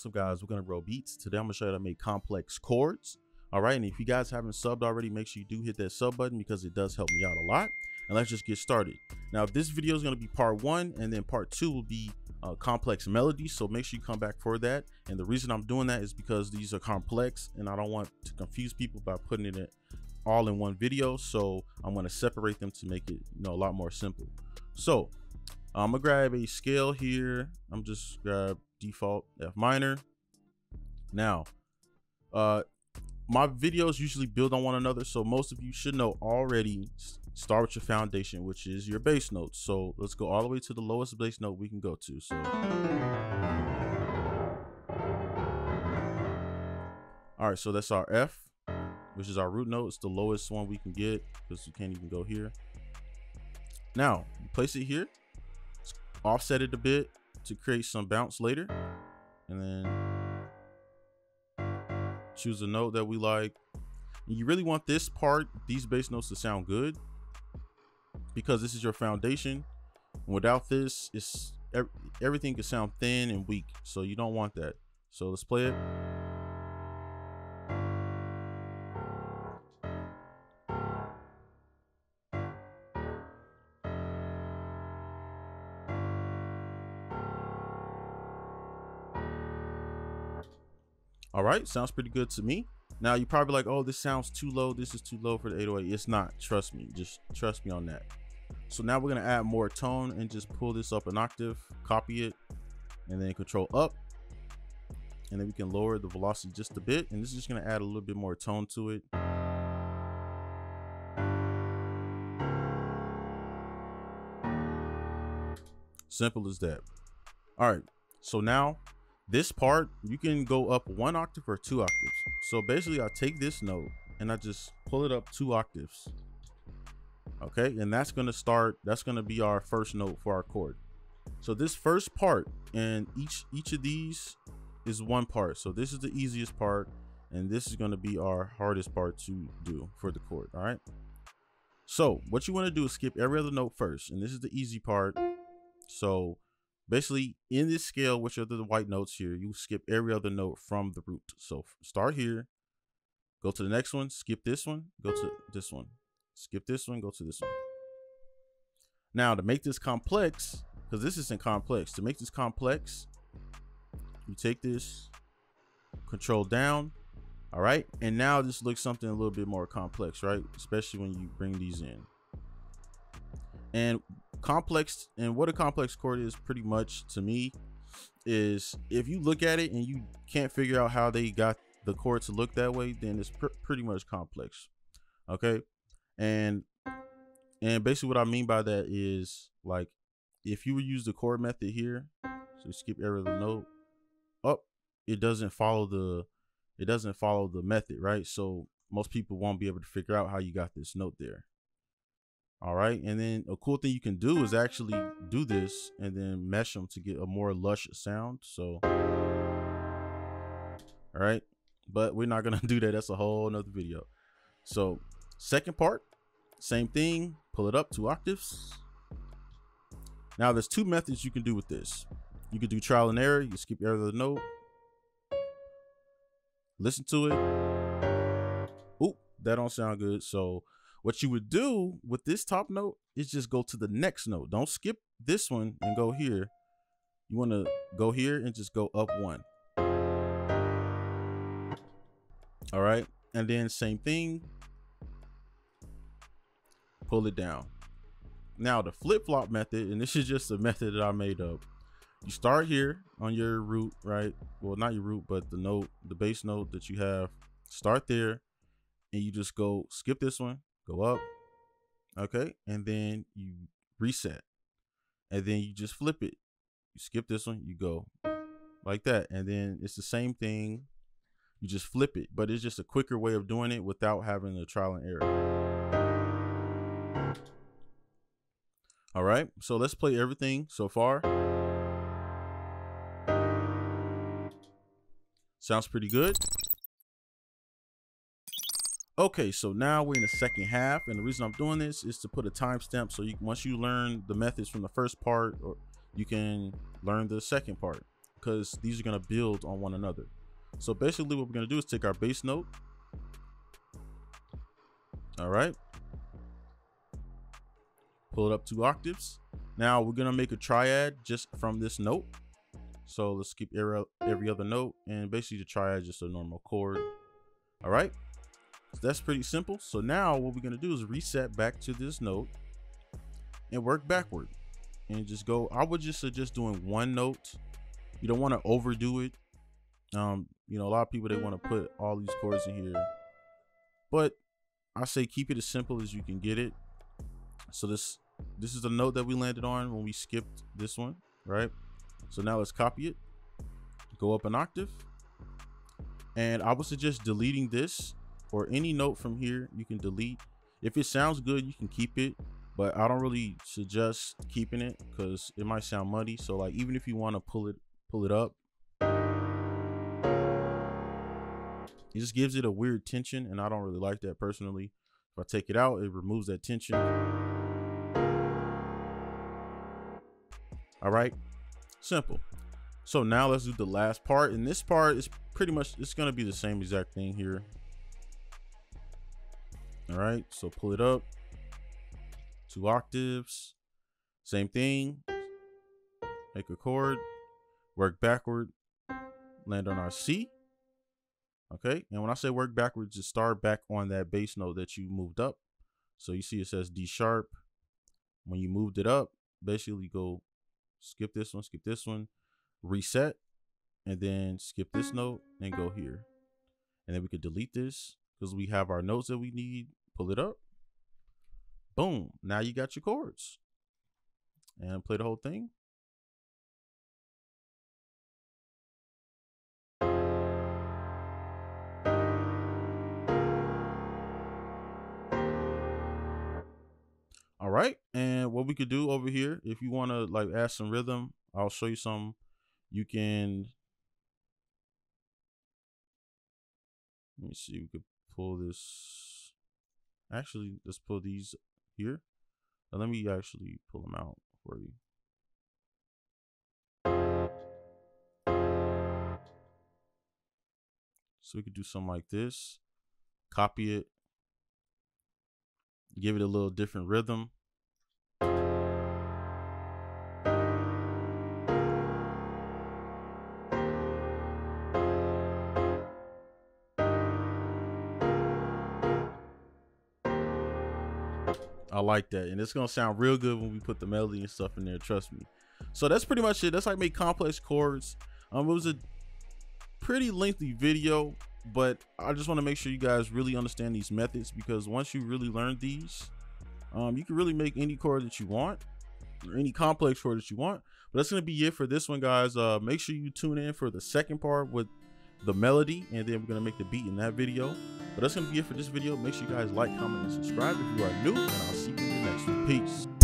What's up guys, we're gonna BroBeatz. Today I'm gonna show you how to make complex chords. All right, and if you guys haven't subbed already, make sure you do hit that sub button because it does help me out a lot. And let's just get started. Now this video is gonna be part one and then part two will be uh, complex melodies. So make sure you come back for that. And the reason I'm doing that is because these are complex and I don't want to confuse people by putting it all in one video. So I'm gonna separate them to make it you know a lot more simple. So I'm gonna grab a scale here. I'm just grab default F minor. Now, uh, my videos usually build on one another, so most of you should know already. Start with your foundation, which is your bass notes. So let's go all the way to the lowest bass note we can go to. So, all right, so that's our F, which is our root note. It's the lowest one we can get because we can't even go here. Now, place it here, offset it a bit, to create some bounce later. And then choose a note that we like. You really want this part, these bass notes to sound good because this is your foundation. Without this, it's everything can sound thin and weak. So you don't want that. So let's play it. All right, sounds pretty good to me. Now you're probably like, oh, this sounds too low. This is too low for the 808. It's not. Trust me. Just trust me on that. So now we're gonna add more tone and just pull this up an octave, copy it, and then control up. And then we can lower the velocity just a bit. And this is just gonna add a little bit more tone to it. Simple as that. All right, so now this part, you can go up one octave or two octaves. So basically I take this note and I just pull it up two octaves. Okay, and that's gonna start, that's gonna be our first note for our chord. So this first part and each each of these is one part. So this is the easiest part and this is gonna be our hardest part to do for the chord, all right? So what you wanna do is skip every other note first and this is the easy part. So basically in this scale which are the white notes here you skip every other note from the root. So start here go to the next one skip this one go to this one. Skip this one go to this one. Now to make this complex because this isn't complex to make this complex you take this control down all right and now this looks something a little bit more complex right? Especially when you bring these in. And complex and what a complex chord is pretty much to me is if you look at it and you can't figure out how they got the chord to look that way then it's pr pretty much complex okay? And and basically what i mean by that is like if you would use the chord method here so skip every note up it doesn't follow the it doesn't follow the method right? So most people won't be able to figure out how you got this note there all right. And then a cool thing you can do is uh-huh. actually do this and then mesh them to get a more lush sound. So, all right. But we're not going to do that. That's a whole nother video. So second part, same thing, pull it up two octaves. Now there's two methods you can do with this. You can do trial and error. You skip every other note. Listen to it. Oop, that don't sound good. So what you would do with this top note is just go to the next note. Don't skip this one and go here. You want to go here and just go up one. All right. And then same thing. Pull it down. Now the flip flop method, and this is just a method that I made up. You start here on your root, right? Well, not your root, but the note, the bass note that you have. Start there and you just go skip this one, go up, okay, and then you reset, and then you just flip it. You skip this one, you go like that, and then it's the same thing. You just flip it, but it's just a quicker way of doing it without having a trial and error. All right, so let's play everything so far. Sounds pretty good. Okay, so now we're in the second half, and the reason I'm doing this is to put a timestamp so you once you learn the methods from the first part, or you can learn the second part. because these are going to build on one another. So basically what we're going to do is take our bass note. All right. Pull it up two octaves. Now we're going to make a triad just from this note. So let's keep every, every other note and basically the triad is just a normal chord. All right. That's pretty simple. So now what we're going to do is reset back to this note and work backward and just go. I would just suggest doing one note. You don't want to overdo it. Um, you know, a lot of people they want to put all these chords in here, but I say keep it as simple as you can get it. So this this is the note that we landed on when we skipped this one, right? So now let's copy it, go up an octave, and I would suggest deleting this or any note from here. You can delete. If it sounds good, you can keep it but I don't really suggest keeping it because it might sound muddy. So like even if you want to pull it pull it up, it just gives it a weird tension, and I don't really like that personally. If I take it out, it removes that tension. All right, simple. So now let's do the last part, and this part is pretty much it's gonna be the same exact thing here. All right, so pull it up two octaves, same thing, make a chord, work backward, land on our C. Okay, and when I say work backwards, just start back on that bass note that you moved up. So you see it says D sharp. When you moved it up, basically go skip this one, skip this one, reset, and then skip this note and go here. And then we could delete this because we have our notes that we need, pull it up, Boom. Now you got your chords. And play the whole thing. All right. And what we could do over here, if you want to like add some rhythm, I'll show you some. You can, let me see, we could pull this. Actually, let's pull these here. Now let me actually pull them out for you. So we could do something like this, copy it, give it a little different rhythm. Like that. And it's gonna sound real good when we put the melody and stuff in there, trust me. So that's pretty much it. That's like make complex chords. Um it was a pretty lengthy video, but I just want to make sure you guys really understand these methods because once you really learn these, um, you can really make any chord that you want or any complex chord that you want. But that's gonna be it for this one, guys. Uh, make sure you tune in for the second part with the melody, and then we're gonna make the beat in that video. But that's gonna be it for this video. Make sure you guys like, comment, and subscribe if you are new, and I'll see you Peace.